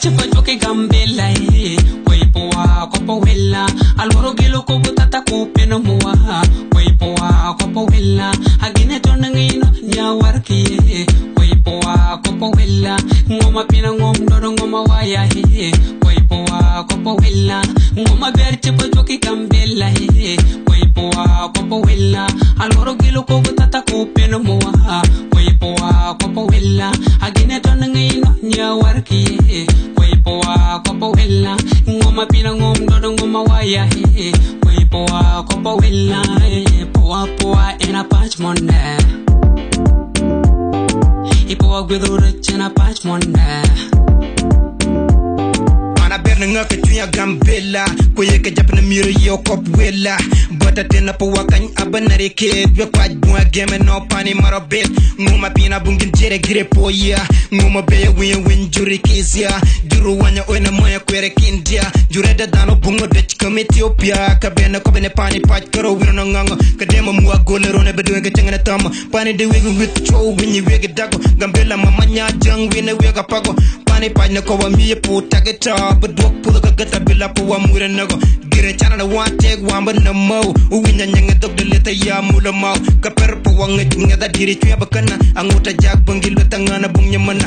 chifa joke gambela e Weipoa kopo wela. Alwaro gilo ko butata ko peno mua Weipoa kopo wela. Agine to nangino nya warki e Weipoa kopo wela. Ngoma pina ngom doro ngoma waya e kopo wela. Ngoma ber chifa joke gambela e Weipoa kopo wela. Alwaro gilo ko butata ko peno mua Weipoa kopo wela. Agine to nangino nya warki e Weipoa kopo wela Ngoma pina ngom dodo ngoma waya Weipoa kopo wela e Poa poa ena pach monde Ipoa gwedo rich ena pach monde Mana berna ngaka tuya gambela. Ko ye ka japna miro yo kop wela. Bota tena po wakany abanare ke be kwaj bua geme no pani marobel nguma pina bungin jere gire po ya. Nguma be win win juri kisia juru wanya oina moya kwere kindia. Jure da dano bungo de kam ethiopia. Ka bena ko bene pani paj karo wino no ngango. Ka demo muwa golero ne bedo ga tengana tama pani de wigi wit cho winyi wigi dago. Gambela mamanya jang wine wega pago pani paj ne ko wa miye po tageta bedok pulo ka gata bila po wa mure nago gire chana na wa tek wamba na mo uwinya nyanga dog de leta ya mula mau ka per po wa ngi nga da diri chuya bakana anguta jak bangil betangana bung nyamana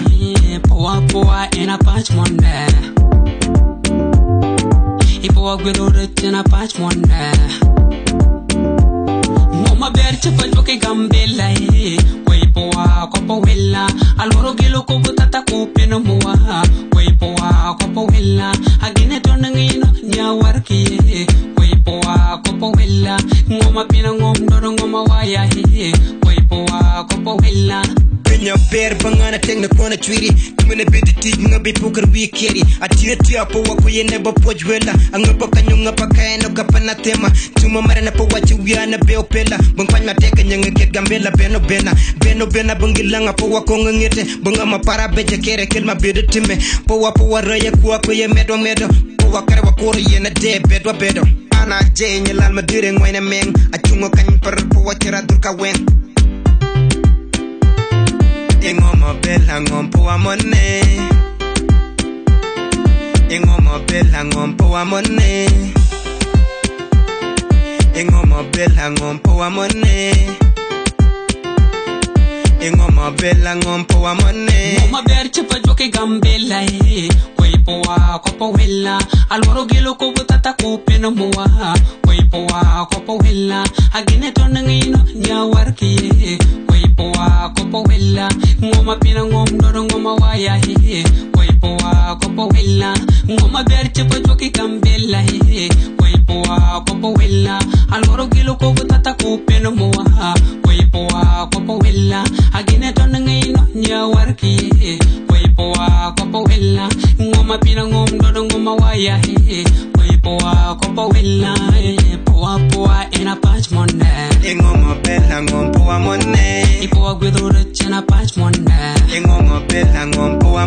Poa poa ena pach monde Ipoa gwedo rich ena pach monde Ngoma ber chifa joke gambela eh. Kopo wela Aloro gilo ko butata ko peno mua. Weipoa kopo wela Agine to nangino nya warki e Weipoa kopo wela Ngoma pina ngom doro ngoma waya e Weipoa kopo wela Ber bangana teng na kona chwiri. Tumene bedi tig nga bi pukar wikeri. Atire tuya po wako ye nebo pojwela Anga pa kanyo nga pa kaya no ka na tema. Tuma mara na po wachi wia na beo pela Bang pan mateka nyanga ket gambela beno bena. Beno bena bangila nga po wako nga ngete. Banga mapara beja kere kel ma bedo time. Po wa po wa raya kuwa ko ye medo medo. Po wa kare wa koro ye na de bedwa bedo. Ana je nye lal madire ngwene meng. Achungo kany par po wa tira durka weng Ingoma bella ngompo wa mone Ingoma bella ngompo wa mone Ingoma bella ngompo wa mone Ingoma bella ngompo wa mone Ngoma ber chifa joke gambela e Weipoa kopo wela Alwaro gilo ko butata ko peno mua Weipoa kopo wela Agine to nangino waipoa kopo wella ngoma pina ngom doro ngoma waya hehe. Waipoa kopo wella ngoma berche po joki kambella hehe. Waipoa kopo wella aloro gilo ko tata ko peno moa. Waipoa kopo wella agine ton ngai no nya warki hehe. Waipoa kopo wella ngoma pina ngom doro ngoma waya hehe. Waipoa kopo wella eh, poa poa ena pach monne ngoma bella ngom poa monne ipo gwithura chena pach mone ing'ong'o pela ng'om poa